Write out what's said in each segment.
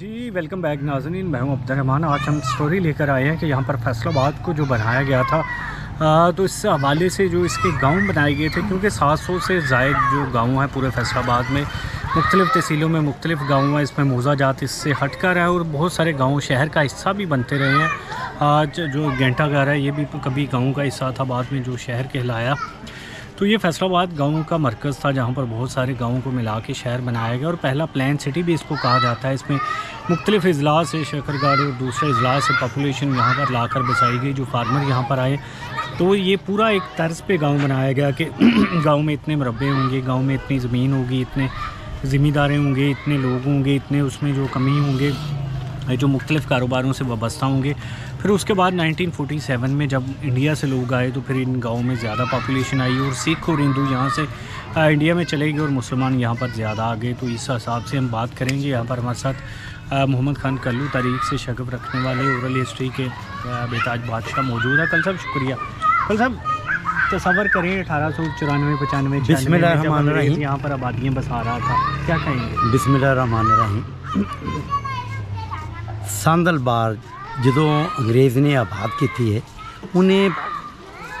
जी welcome back Nazneen मैं हूँ अब्दुलरहमान। आज हम स्टोरी लेकर आए हैं कि यहाँ पर फैसलाबाद को जो बनाया गया था आ, तो इस हवाले से जो इसके गाँव बनाए गए थे क्योंकि 700 से जायद जो गाँव हैं पूरे फैसलाबाद में मुख्तलिफ़ तहसीलों में मुख्तलिफ़ गाँव हैं इसमें मोज़ा जात इससे हट कर है और बहुत सारे गाँव शहर का हिस्सा भी बनते रहे हैं। आज जो घंटा घर है ये भी कभी गाँव का हिस्सा था बाद में जो शहर कहलाया। तो ये फैसलाबाद गाँव का मरकज़ था, जहाँ पर बहुत सारे गाँवों को मिला के शहर बनाया गया और पहला प्लान सिटी भी इसको कहा जाता है। इसमें मुख्तलिफ़ अजला से शक्करगाड़ और दूसरे अजलास से पॉपुलेशन यहाँ पर ला कर बसाई गई, जो फार्मर यहाँ पर आए। तो ये पूरा एक तर्ज पे गाँव बनाया गया कि गाँव में इतने मरबे होंगे, गाँव में इतनी ज़मीन होगी, इतने ज़िम्मेदारें होंगे, इतने लोग होंगे, इतने उसमें जो कमी होंगे जो मुख्तलिफ़ कारोबारों से वाबस्ता होंगे। फिर उसके बाद 1947 में जब इंडिया से लोग आए तो फिर इन गाँव में ज़्यादा पॉपुलेशन आई और सिख और हिंदू यहाँ से इंडिया में चले गए और मुसलमान यहाँ पर ज़्यादा आ गए। तो इस हिसाब से हम बात करेंगे। यहाँ पर हमारे साथ मोहम्मद खान कल्लू तारीख से शगब रखने वाले औरल हिस्ट्री के बेताज बादशाह मौजूद है। कल साहब शुक्रिया। कल साहब तस्वर करें अठारह सौ चौरानवे पचानवे यहाँ पर आबादियाँ बसा रहा था क्या कहेंगे? बिस्मिल्लाह रहमान रहीम। ਸੰਦਲ ਬਾਰ ਜਦੋਂ ਅੰਗਰੇਜ਼ ਨੇ ਆਬਾਦ ਕੀਤੀ ਹੈ ਉਹਨੇ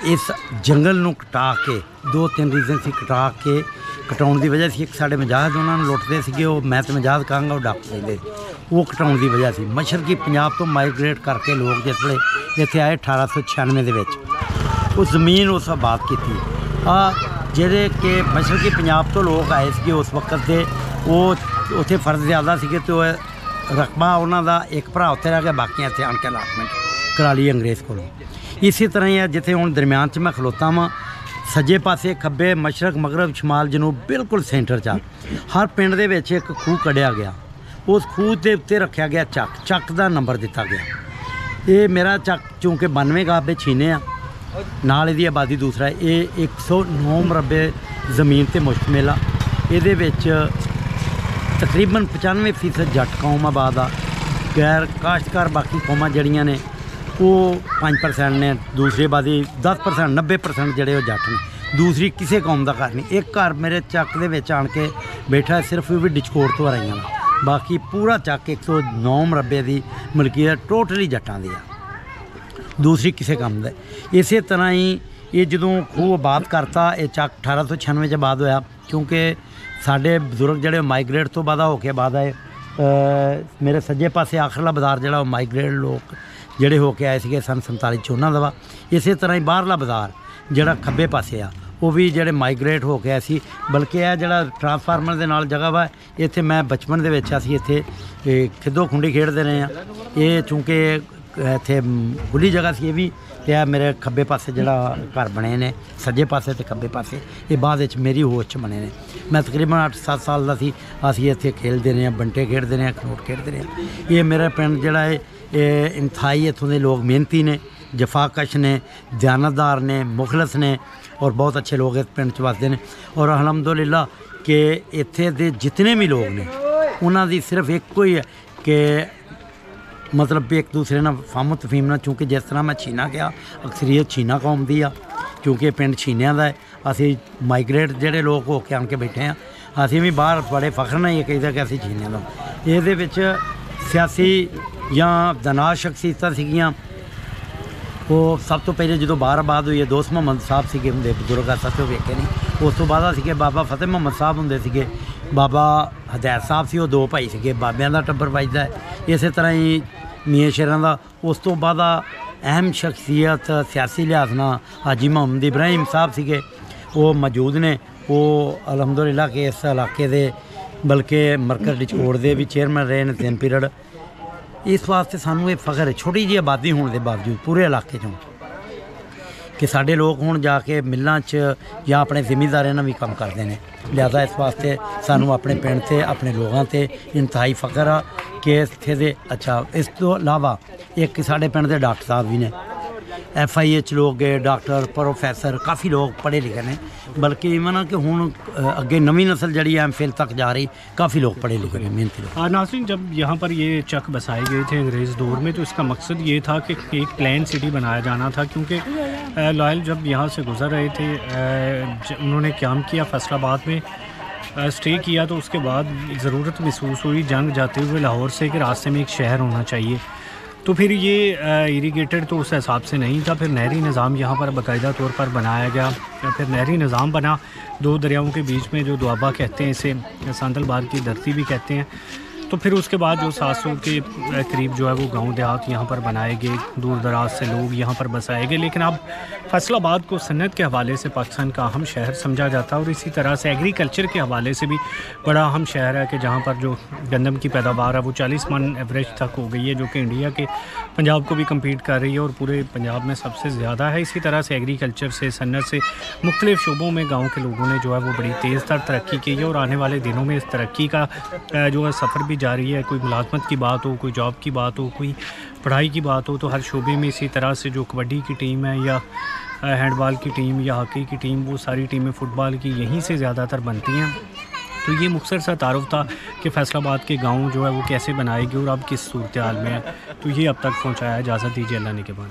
ਇਸ ਜੰਗਲ ਨੂੰ ਕਟਾ ਕੇ ਦੋ ਤਿੰਨ ਰੀਜ਼ਨ ਸੀ ਕਟਾ ਕੇ ਕਟਾਉਣ ਦੀ ਵਜ੍ਹਾ ਸੀ ਇੱਕ ਸਾਡੇ ਮਜਾਦ ਉਹਨਾਂ ਨੂੰ ਲੁੱਟਦੇ ਸੀਗੇ ਉਹ ਮੈਂ ਤੇ ਮਜਾਦ ਕਹਾਂਗਾ ਉਹ ਡੱਕ ਲੈਂਦੇ ਉਹ ਕਟਾਉਣ ਦੀ ਵਜ੍ਹਾ ਸੀ ਮਸ਼ਰਕੀ ਪੰਜਾਬ ਤੋਂ ਮਾਈਗ੍ਰੇਟ ਕਰਕੇ ਲੋਕ ਜਿਸ ਵੇਲੇ ਇੱਥੇ ਆਏ 1896 ਦੇ ਵਿੱਚ ਉਹ ਜ਼ਮੀਨ ਉਸ ਆਬਾਦ ਕੀਤੀ ਆ ਜਿਹੜੇ ਕਿ ਮਸ਼ਰਕੀ ਪੰਜਾਬ ਤੋਂ ਲੋਕ ਆਏ ਸੀਗੇ ਉਸ ਵਕਤ ਦੇ ਉਹ ਉੱਥੇ ਫਰਜ਼ ਜ਼ਿਆਦਾ ਸੀਗੇ ਤੇ ਉਹ ਰਕਬਾ ਉਹਨਾਂ ਦਾ ਇੱਕ ਭਰਾ ਉੱਥੇ ਰਹਿ ਗਿਆ, ਬਾਕੀਆਂ ਇੱਥੇ ਆਣ ਕੇ ਅਲਾਟਮੈਂਟ ਕਰਾ ਲਈ ਅੰਗਰੇਜ਼ ਕੋਲੋਂ। ਇਸੇ ਤਰ੍ਹਾਂ ਹੀ ਆ, ਜਿੱਥੇ ਹੁਣ ਦਰਮਿਆਨ 'ਚ ਮੈਂ ਖਲੋਤਾ ਵਾਂ, ਸੱਜੇ ਪਾਸੇ ਖੱਬੇ ਮਸ਼ਰਕ ਮਗਰਬ ਸ਼ਮਾਲ ਜਨੂਬ ਬਿਲਕੁਲ ਸੈਂਟਰ 'ਚ ਆ। ਹਰ ਪਿੰਡ ਦੇ ਵਿੱਚ ਇੱਕ ਖੂਹ ਕੱਢਿਆ ਗਿਆ। ਉਸ ਖੂਹ ਦੇ ਉੱਤੇ ਰੱਖਿਆ ਗਿਆ ਚੱਕ। ਚੱਕ ਦਾ ਨੰਬਰ ਦਿੱਤਾ ਗਿਆ। ਇਹ ਮੇਰਾ ਚੱਕ ਚੂੰਕਿ 92 ਗਾਬੇ ਛੀਨੇ ਆ। ਨਾਲ ਇਹਦੀ ਆਬਾਦੀ ਦੂਸਰਾ ਹੈ। ਇਹ 109 ਮਰਬੇ ਜ਼ਮੀਨ ਤੇ ਮੁਸ਼ਤਮਿਲ ਆ ਇਹਦੇ ਵਿੱਚ ਤਕਰੀਬਨ 95% ਜੱਟ ਕੌਮ ਆਬਾਦ ਆ। ਗੈਰ ਕਾਸ਼ਤਕਾਰ ਬਾਕੀ ਕੌਮਾਂ ਜਿਹੜੀਆਂ ਨੇ, ਉਹ 5% ਨੇ, ਦੂਸਰੀ ਆਬਾਦੀ 10% 90% ਜਿਹੜੇ ਉਹ ਜੱਟ ਨੇ। ਦੂਸਰੀ ਕਿਸੇ ਕੌਮ ਦਾ ਘਰ ਨਹੀਂ। ਇੱਕ ਘਰ ਮੇਰੇ ਚੱਕ ਦੇ ਵਿੱਚ ਆਣ ਕੇ ਬੈਠਾ ਸਿਰਫ ਵੀ ਡਿਚਕੋਟ ਤੋਂ ਆਈਆਂ ਵਾ ਬਾਕੀ ਪੂਰਾ ਚੱਕ 109 ਮਰਬੇ ਦੀ ਮਲਕੀਅਤ ਟੋਟਲੀ ਜੱਟਾਂ ਦੀ ਆ। ਦੂਸਰੀ ਕਿਸੇ ਕੰਮ ਦਾ। ਇਸੇ ਤਰ੍ਹਾਂ ਹੀ ਇਹ ਜਦੋਂ ਖੂਹ ਆਬਾਦ ਕਰਤਾ, ਇਹ ਚੱਕ 1896 ਚ ਆਬਾਦ ਹੋਇਆ, ਕਿਉਂਕਿ ਸਾਡੇ ਬਜ਼ੁਰਗ ਜਿਹੜੇ ਮਾਈਗ੍ਰੇਟ ਤੋਂ ਬਾਅਦ ਹੋ ਕੇ ਆਬਾਦ ਆਏ। ਮੇਰੇ ਸੱਜੇ ਪਾਸੇ ਆਖਰਲਾ ਬਾਜ਼ਾਰ ਜਿਹੜਾ ਉਹ ਮਾਈਗ੍ਰੇਟ ਲੋਕ ਜਿਹੜੇ ਹੋ ਕੇ ਆਏ ਸੀਗੇ ਸਨ 47 ਚ, ਉਹਨਾਂ ਦਾ ਵਾ। ਇਸੇ ਤਰ੍ਹਾਂ ਹੀ ਬਾਹਰਲਾ ਬਾਜ਼ਾਰ ਜਿਹੜਾ ਖੱਬੇ ਪਾਸੇ ਆ, ਉਹ ਵੀ ਜਿਹੜੇ ਮਾਈਗ੍ਰੇਟ ਹੋ ਕੇ ਆਏ ਸੀ। ਬਲਕਿ ਇਹ ਜਿਹੜਾ ਟਰਾਂਸਫਾਰਮਰ ਦੇ ਨਾਲ ਜਗ੍ਹਾ ਵਾ, ਇੱਥੇ ਮੈਂ ਬਚਪਨ ਦੇ ਵਿੱਚ ਅਸੀਂ ਇੱਥੇ, ਇਹ ਖਿੱਦੋ ਖੁੰਡੀ ਖੇਡਦੇ ਰਹੇ ਆ। ਇਹ ਚੂੰਕਿ ਇੱਥੇ ਮ, ਖੁੱਲੀ ਜਗ੍ਹਾ ਸੀ ਇਹ ਵੀ ਤੇ ਆ ਮੇਰੇ ਖੱਬੇ ਪਾਸੇ ਜਿਹੜਾ ਘਰ ਬਣੇ ਨੇ ਸੱਜੇ ਪਾਸੇ ਤੇ ਖੱਬੇ ਪਾਸੇ ਇਹ ਬਾਅਦ ਵਿੱਚ ਮੇਰੀ ਹੋਸ਼ 'ਚ ਬਣੇ ਨੇ ਮੈਂ ਤਕਰੀਬਨ 8-7 ਸਾਲ ਦਾ ਸੀ ਅਸੀਂ ਇੱਥੇ ਖੇਡਦੇ ਰਹੇ ਹਾਂ ਬੰਟੇ ਖੇਡਦੇ ਰਹੇ ਹਾਂ ਖਰੋਟ ਖੇਡਦੇ ਰਹੇ ਹਾਂ ਇਹ ਮੇਰਾ ਪਿੰਡ ਜਿਹੜਾ ਹੈ ਇਹ ਇੰਤਹਾਈ ਇੱਥੋਂ ਦੇ ਲੋਕ ਮਿਹਨਤੀ ਨੇ ਜਫਾਕਸ਼ ਨੇ ਦਿਆਨਤਦਾਰ ਨੇ ਮੁਖਲਸ ਨੇ ਔਰ ਬਹੁਤ ਅੱਛੇ ਲੋਕ ਇਸ ਪਿੰਡ 'ਚ ਵਸਦੇ ਨੇ ਔਰ ਅਲਹਮਦੁਲਿਲਾ ਕਿ ਇੱਥੇ ਦੇ ਜਿਤਨੇ ਵੀ ਲੋਕ ਨੇ ਉਹਨਾਂ ਦੀ ਸਿਰਫ ਇੱਕੋ ਹੀ ਹੈ ਕਿ ਮਤਲਬ ਵੀ ਇੱਕ ਦੂਸਰੇ ਨਾਲ ਫਾਹਮ ਤਫੀਮ ਨਾਲ, ਕਿਉਂਕਿ ਜਿਸ ਤਰ੍ਹਾਂ ਮੈਂ ਛੀਨਾ ਗਿਆ, ਅਕਸਰੀਅਤ ਛੀਨਾ ਕੌਮ ਦੀ ਆ, ਕਿਉਂਕਿ ਇਹ ਪਿੰਡ ਛੀਨਿਆਂ ਦਾ ਹੈ। ਅਸੀਂ ਮਾਈਗ੍ਰੇਟ ਜਿਹੜੇ ਲੋਕ ਹੋ ਕੇ ਆਣ ਕੇ ਬੈਠੇ ਆ, ਅਸੀਂ ਵੀ ਬਾਹਰ ਬੜੇ ਫਖਰ ਨਾਲ ਇਹ ਕਹੀਦਾ ਕਿ ਅਸੀਂ ਛੀਨਿਆਂ ਦਾ ਇਹਦੇ ਵਿੱਚ ਸਿਆਸੀ ਜਾਂ ਦਨਾ ਸ਼ਖਸੀਅਤਾਂ ਸੀਗੀਆਂ। ਉਹ ਸਭ ਤੋਂ ਪਹਿਲੇ ਜਦੋਂ ਬਾਹਰ ਆਬਾਦ ਹੋਈ ਹੈ ਦੋਸਤ ਮੁਹੰਮਦ ਸਾਹਿਬ ਸੀਗੇ ਹੁੰਦੇ ਬਜ਼ੁਰਗ ਆ ਸੱਚੋ ਵੇਖੇ ਨਹੀਂ ਉਸ ਤੋਂ ਬਾਅਦ ਸੀਗੇ ਬਾਬਾ ਫਤਿਹ ਮੁਹੰਮਦ ਸਾਹਿਬ ਹੁੰਦੇ ਸੀਗੇ। ਬਾਬਾ ਹਦਾਇਤ ਸਾਹਿਬ ਸੀ, ਉਹ ਦੋ ਭਾਈ ਸੀਗੇ, ਬਾਬਿਆਂ ਦਾ ਟੱਬਰ ਵੱਜਦਾ ਇਸੇ ਤਰ੍ਹਾਂ ਹੀ ਮੀਆਂ ਸ਼ੇਰਾਂ ਦਾ। ਉਸ ਤੋਂ ਬਾਅਦ ਆ ਅਹਿਮ ਸ਼ਖਸੀਅਤ ਸਿਆਸੀ ਲਿਹਾਜ਼ ਨਾਲ ਹਾਜੀ ਮੁਹੰਮਦ ਇਬਰਾਹਿਮ ਸਾਹਿਬ ਸੀਗੇ। ਉਹ ਮੌਜੂਦ ਨੇ। ਉਹ ਅਲਹਮਦੁਲਿਲਾ ਕਿ ਇਸ ਇਲਾਕੇ ਦੇ, ਬਲਕਿ ਮਰਕਜ਼ ਡਿਚਕੋੜ ਦੇ ਵੀ ਚੇਅਰਮੈਨ ਰਹੇ ਨੇ ਤਿੰਨ ਪੀਰੀਅਡ। ਇਸ ਵਾਸਤੇ ਸਾਨੂੰ ਇਹ ਫਖਰ ਹੈ, ਛੋਟੀ ਜਿਹੀ ਆਬਾਦੀ ਹੋਣ ਦੇ ਬਾਵਜੂਦ ਪੂਰੇ ਇਲਾਕੇ 'ਚੋਂ। ਕਿ ਸਾਡੇ ਲੋਕ ਹੁਣ ਜਾ ਕੇ ਮਿੱਲਾਂ 'ਚ ਜਾਂ ਆਪਣੇ ਜ਼ਿਮੀਂਦਾਰਾਂ ਨਾਲ ਵੀ ਕੰਮ ਕਰਦੇ ਨੇ। ਲਿਆਦਾ ਇਸ ਵਾਸਤੇ ਸਾਨੂੰ ਆਪਣੇ ਪਿੰਡ ਤੇ, ਆਪਣੇ ਲੋਕਾਂ ਤੇ ਇੰਤਹਾਈ ਫਖਰ ਆ ਕਿ ਇੱਥੇ ਦੇ, ਅੱਛਾ, ਇਸ ਤੋਂ ਇਲਾਵਾ ਇੱਕ ਸਾਡੇ ਪਿੰਡ ਦੇ ਡਾਕਟਰ ਸਾਹਿਬ ਵੀ ਨੇ। ਐਫ ਆਈ ਐਚ ਲੋਕ ਗਏ ਡਾਕਟਰ ਪ੍ਰੋਫੈਸਰ ਕਾਫੀ ਲੋਕ ਪੜ੍ਹੇ ਲਿਖੇ ਨੇ ਬਲਕਿ ਇਵਨ ਆ ਕਿ ਹੁਣ ਅ, ਅੱਗੇ ਨਵੀਂ ਨਸਲ ਜਿਹੜੀ ਐਮ ਫਿਲ ਤੱਕ ਜਾ ਰਹੀ ਕਾਫੀ लोग पढ़े लिखे हैं मेहनती लोग आ, नासरीन जब यहाँ पर ये चक बसाए गए थे अंग्रेज़ दौर में तो इसका मकसद ये था कि एक प्लान सिटी बनाया जाना था क्योंकि अ, लॉयल जब यहाँ से गुजर रहे थे अ, ज- उन्होंने क्याम किया फैसलाबाद में स्टे किया तो उसके बाद ज़रूरत महसूस हुई जंग जाते हुए लाहौर से कि रास्ते में एक शहर होना चाहिए तो फिर ये इरीगेटेड तो उस हिसाब से नहीं था, फिर नहरी निज़ाम यहाँ पर बाकायदा तौर पर बनाया गया। फिर नहरी निज़ाम बना। दो दरियाओं के बीच में जो दुआबा कहते हैं, इसे सांदलबार की धरती भी कहते हैं। तो फिर उसके बाद जो सात सौ के करीब जो है वो गाँव देहात यहाँ पर बनाए गए, दूर दराज से लोग यहाँ पर बसाए गए। लेकिन अब फैसलाबाद को सन्नत के हवाले से पाकिस्तान का अहम शहर समझा जाता है और इसी तरह से एग्रीकल्चर के हवाले से भी बड़ा अहम शहर है कि जहाँ पर जो गंदम की पैदावार है वो चालीस मन एवरेज तक हो गई है, जो कि इंडिया के पंजाब को भी कम्पीट कर रही है और पूरे पंजाब में सबसे ज़्यादा है। इसी तरह से एग्रीकल्चर से सन्नत से मुख्तलिफ़ शोबों में गाँव के लोगों ने जो है वो बड़ी तेज़ तर तरक्की की है और आने वाले दिनों में इस तरक्की का जो है सफ़र भी जारी है, कोई मुलाजमत की बात हो, कोई जॉब की बात हो, कोई पढ़ाई की बात हो तो हर शोबे में इसी तरह से जो कबड्डी की टीम है या हैंडबॉल की टीम या हॉकी की टीम वो सारी टीमें फ़ुटबॉल की यहीं से ज़्यादातर बनती हैं। तो ये मुख्तर सा तारफ़ था कि फैसलाबाद के गाँव जो है वो कैसे बनाएगी और अब किस सूरत में है। तो ये अब तक पहुँचाया इजाज़त दीजिए अल्लाह ने के बाद